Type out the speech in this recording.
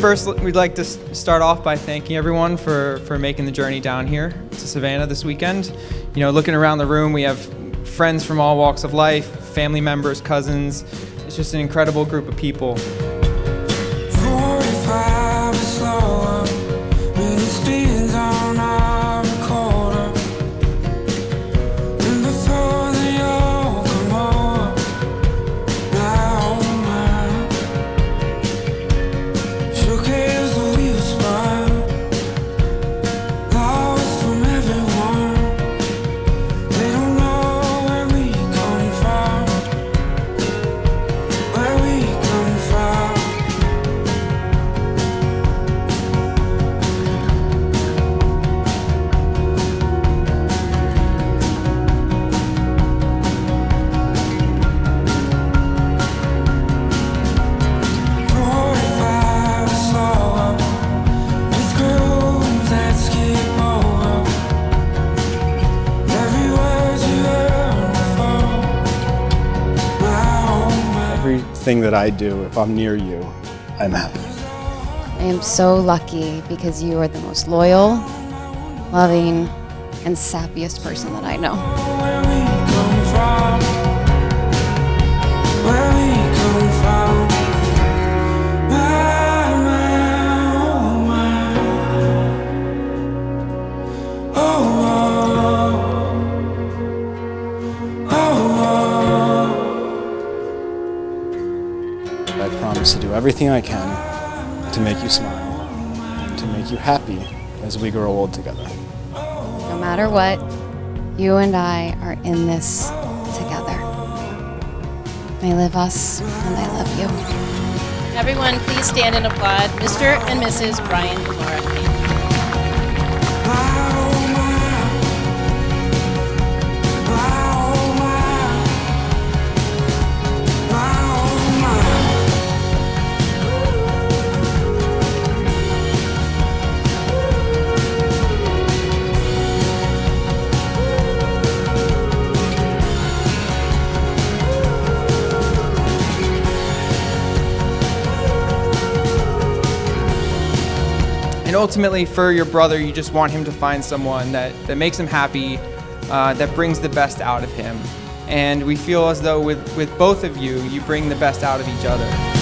first, we'd like to start off by thanking everyone for, for making the journey down here to Savannah this weekend. You know, looking around the room, we have friends from all walks of life, family members, cousins. It's just an incredible group of people. Everything that I do, if I'm near you, I'm happy. I am so lucky because you are the most loyal, loving, and sappiest person that I know. I promise to do everything I can to make you smile, and to make you happy as we grow old together. No matter what, you and I are in this together. I live us, and I love you. Everyone, please stand and applaud Mr. and Mrs. Brian and Lara And ultimately, for your brother, you just want him to find someone that, that makes him happy, uh, that brings the best out of him. And we feel as though with, with both of you, you bring the best out of each other.